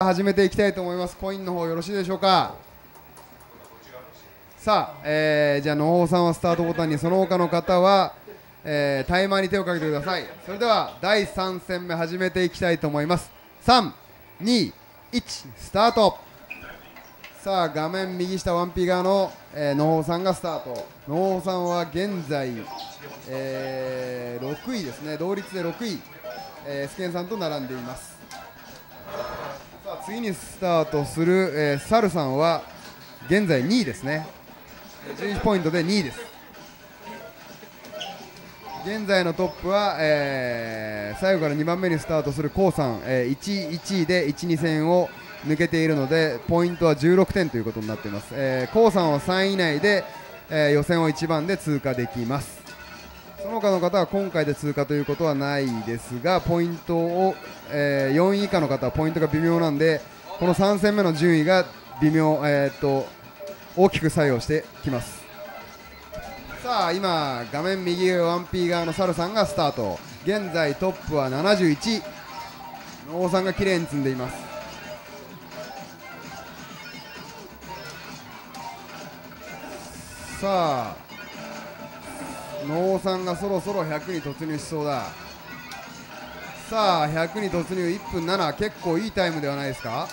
始めていきたいと思います。コインの方よろしいでしょうか？さあ、えー、じゃあ野方さんはスタートボタンにその他の方は、えー、タイマーに手をかけてください。それでは第3戦目始めていきたいと思います。321スタート。さあ画面右下ワンピー側の、えー、野方さんがスタート。野方さんは現在、えー、6位ですね。同率で6位、えー、スケンさんと並んでいます。次にスタートする、えー、サルさんは現在2位ですね。11ポイントで2位です。現在のトップは、えー、最後から2番目にスタートするコウさん、えー、1, 1位で1、2戦を抜けているのでポイントは16点ということになっています、えー、コウさんは3位以内で、えー、予選を1番で通過できます。その他の方は今回で通過ということはないですがポイントを、えー、4位以下の方はポイントが微妙なんでこの3戦目の順位が微妙、えー、っと大きく作用してきます。さあ今画面右上 1P 側のサルさんがスタート。現在トップは71王さんが綺麗に積んでいます。さあ能さんがそろそろ100に突入しそうだ。さあ100に突入1分7結構いいタイムではないですか？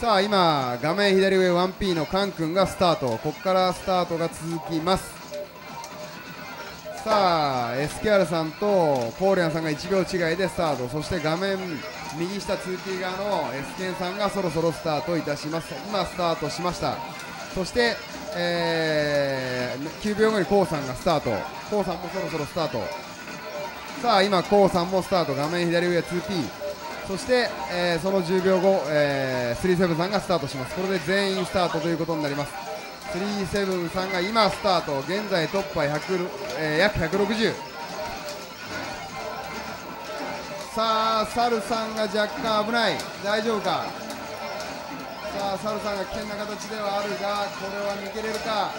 さあ今画面左上 1P のカン君がスタート。ここからスタートが続きます。さあ SKR さんとコーリアンさんが1秒違いでスタート。そして画面右下 2P 側の S ケンさんがそろそろスタートいたします。今スタートしました。そしてえー、9秒後にコウさんがスタート。コウさんもそろそろスタート。さあ今コウさんもスタート。画面左上 2P そして、えー、その10秒後、えー、37さんがスタートします。これで全員スタートということになります。37さんが今スタート。現在トップは100、えー、約160さあサルさんが若干危ない。大丈夫か？さあサルさんが危険な形ではあるがこれは抜けれるか。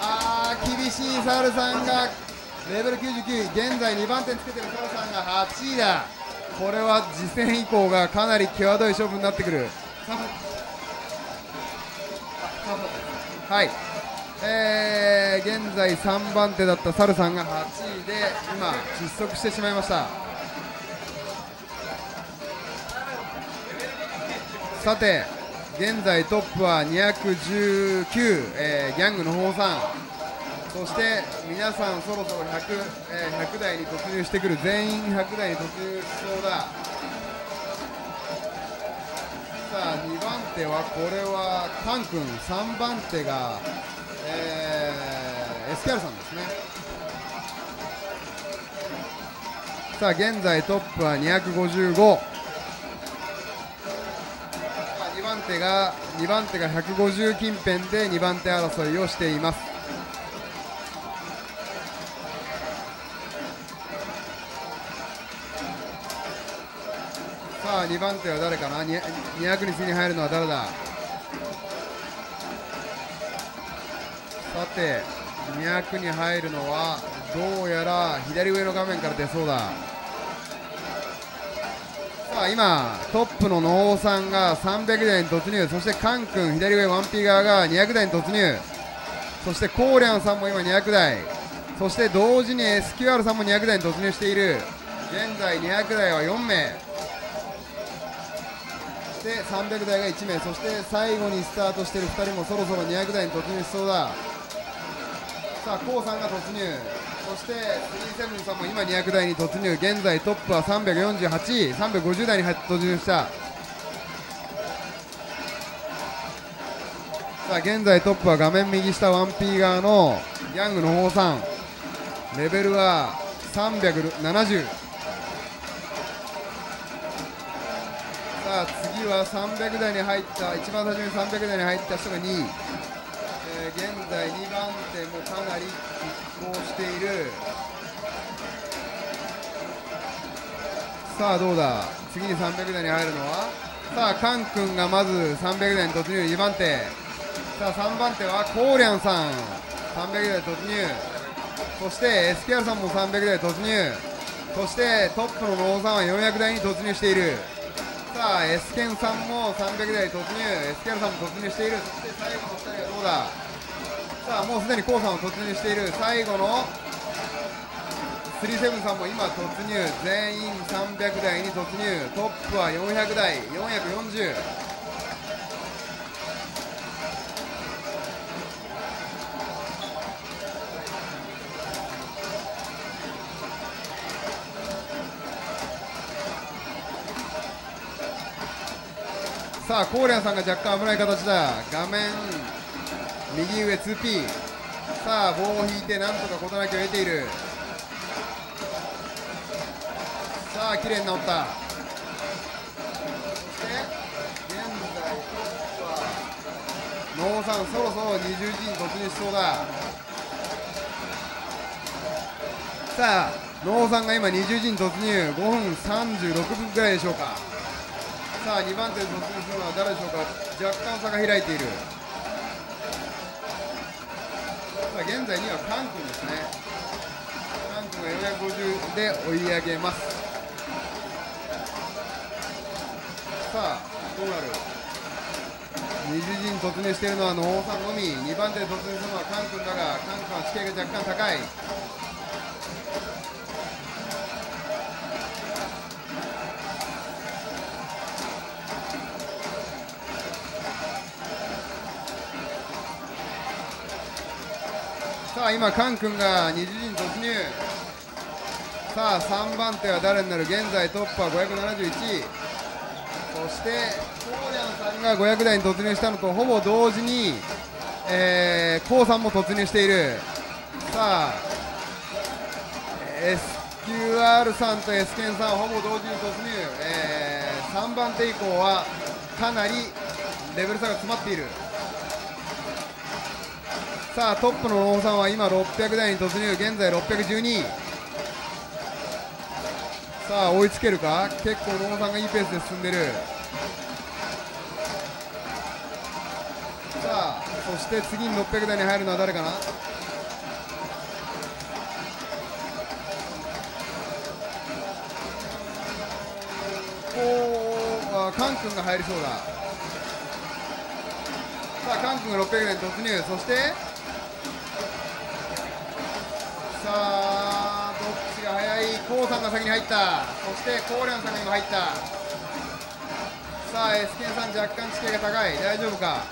あー厳しいサルさんが。レベル99現在2番手につけてるサルさんが8位だ。これは次戦以降がかなり際どい勝負になってくる。はい。えー、現在3番手だったサルさんが8位で今失速してしまいました。さて現在トップは219、えー、ギャングの方さん。そして皆さんそろそろ 100,、えー、100台に突入してくる。全員100台に突入しそうだ。さあ2番手はこれはカン君。3番手が、えー、エスキャルさんですね。さあ現在トップは255手が2番手が150近辺で2番手争いをしています。さあ2番手は誰かな？200に次に入るのは誰だ？さて200に入るのはどうやら左上の画面から出そうだ。あ今トップの能さんが300台に突入。そしてカン君左上ワンピー側が200台に突入。そしてコーリャンさんも今200台。そして同時に SQR さんも200台に突入している。現在200台は4名。そして300台が1名。そして最後にスタートしている2人もそろそろ200台に突入しそうだ。さあコウさんが突入。そして37さんも今200台に突入。現在トップは348位。350台に突入した。さあ現在トップは画面右下 1P 側のヤングの方さん。レベルは370さあ次は300台に入った一番最初に300台に入った人が2位、ー、現在2番手もかなり行している。さあどうだ？次に300台に入るのは？さあカン君がまず300台に突入。2番手。さあ3番手はコーリャンさん。300台突入。そして SKR さんも300台突入。そしてトップのノーさんは400台に突入している。さあ S ケンさんも300台突入。S ケンさんも突入している。そして最後の2人はどうだ？さあもうすでにコウさんは突入している。最後の37さんも今突入。全員300台に突入。トップは400台。440さあコーリャンさんが若干危ない形だ。画面右上 2P さあ棒を引いてなんとか事なきを得ている。さあ綺麗に治った。そして現在トップはノーさんそろそろ20時に突入しそうだ。さあノーさんが今20時に突入。5分36分ぐらいでしょうか。さあ2番手で突入するのは誰でしょうか。若干差が開いている。現在2はカン君ですね。カン君が450で追い上げます。さあどうなる？二次陣突入しているのは野尾さんのみ。2番手で突入するのはカン君だがカン君は地形が若干高い。さあ今カン君が20時に突入。さあ3番手は誰になる？現在トップは571位そしてコーリャンさんが500台に突入したのとほぼ同時に、えー、コウさんも突入している。さあ SQR さんと S ケンさんはほぼ同時に突入、えー、3番手以降はかなりレベル差が詰まっている。さあトップのノーさんは今600台に突入現在612位。さあ追いつけるか？結構ノーさんがいいペースで進んでる。さあそして次に600台に入るのは誰かな？おあカン君が入りそうだ。さあカン君が600台に突入。そしてさあどっちが速い？コウさんが先に入った。そしてコーリャンさんが今入った。さあ S ケンさん若干地形が高い。大丈夫か？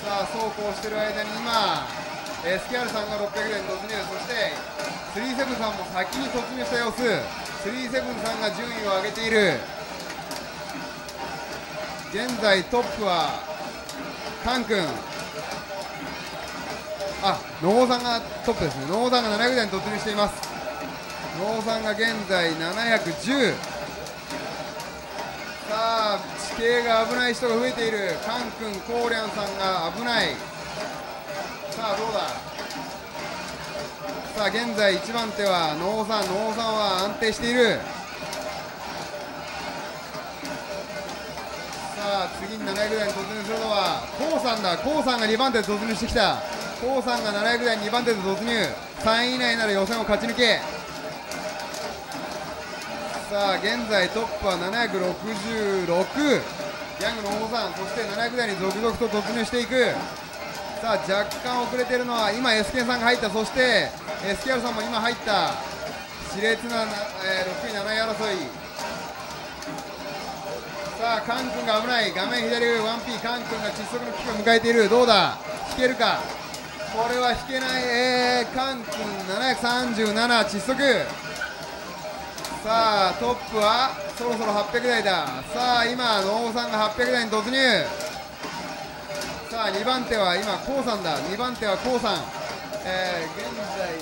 さあそうこうしてる間に今 SKR さんが600台に突入。そして37さんも先に突入した様子。37さんが順位を上げている。現在トップはカン君。あノーさんがトップですね。ノーさんが700台に突入しています。ノーさんが現在710さあ地形が危ない人が増えている。カン君コーリャンさんが危ない。さあどうだ？さあ現在1番手はノーさん。ノーさんは安定している。さあ次に700台に突入するのはコウさんだ。コウさんが2番手で突入してきた。コウさんが700台2番手で突入。3位以内なら予選を勝ち抜け。さあ現在トップは766ヤングの王さんそして700台に続々と突入していく。さあ若干遅れているのは今 SK さんが入った。そして SKR さんも今入った。熾烈な、えー6位7位争い。さあカン君が危ない。画面左上 1P カン君が窒息の危機を迎えている。どうだ？引けるか？これは引けない、えー、カン君737窒息。さあトップはそろそろ800台だ。さあ今ノーさんが800台に突入。さあ2番手は今コウさんだ。2番手はコウさん、えー、現在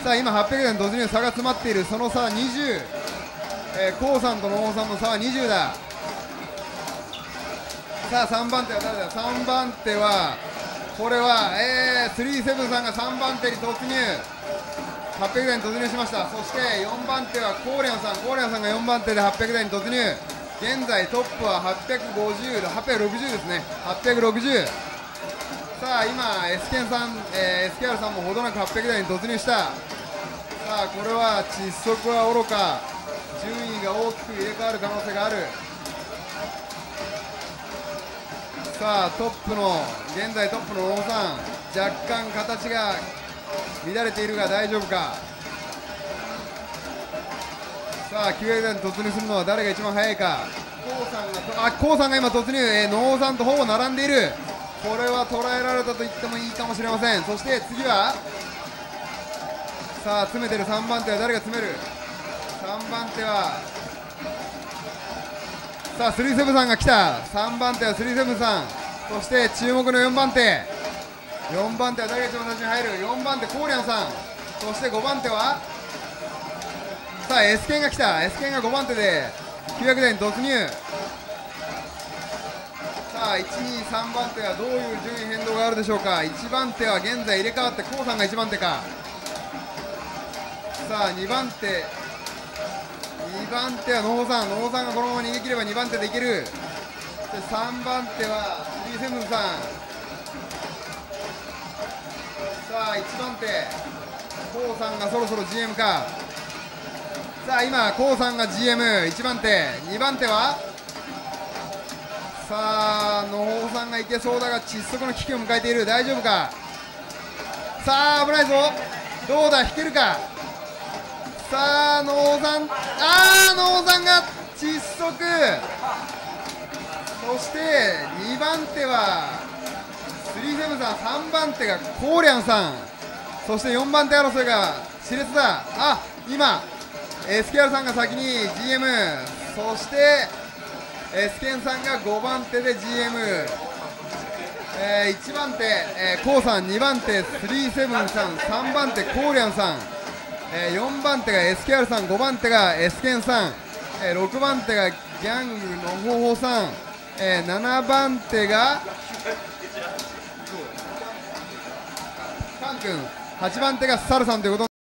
798さあ今800台に突入。差が詰まっている。その差は20えー、コウさんとノーさんの差は20だ。さあ3番手は誰だ？3番手はこれは、えー、37さんが3番手に突入。800台に突入しました。そして4番手はコーリャンさん。コーリャンさんが4番手で800台に突入。現在トップは850 860ですね。860さあ今 S ケンさん、えー、SKR さんもほどなく800台に突入した。さあこれは窒息は愚か。順位が大きく入れ替わる可能性がある。さあトップの現在トップの王さん若干形が乱れているが大丈夫か。さあ9段突入するのは誰が一番早いか。コウさんがあコウさんが今突入、えー、ノーさんとほぼ並んでいる。これは捉えられたと言ってもいいかもしれません。そして次はさあ詰めてる3番手は誰が詰める？3番手はさあスリーセブンさんが来た。3番手はスリーセブンさん。そして注目の4番手。4番手は誰が一番最初に入る。4番手コーリャンさん。そして5番手はさあ S 剣が来た。S 剣が5番手で900台に突入。さあ1、2、3番手はどういう順位変動があるでしょうか。1番手は現在入れ替わってコウさんが1番手か。さあ2番手2番手はノーさんノーさんがこのまま逃げ切れば2番手でいける。で3番手はスリーセブンさん。さあ1番手コウさんがそろそろ GM か。さあ今コウさんが GM1 番手2番手は？さあ野穂さんがいけそうだが窒息の危機を迎えている。大丈夫か？さあ危ないぞ。どうだ？引けるか？さあ野穂さんああ野穂さんが窒息そして2番手はスリーセブンさん3番手がコーリャンさん。そして4番手争いが熾烈だ。あ今 SKR さんが先に GM そしてエスケンさんが5番手で GM、えー、1番手、えー、コウさん2番手スリーセブンさん3番手コーリャンさん、えー、4番手が SKR さん5番手がエスケンさん、えー、6番手がギャングのほほさん、えー、7番手がカン君8番手がサルさんということ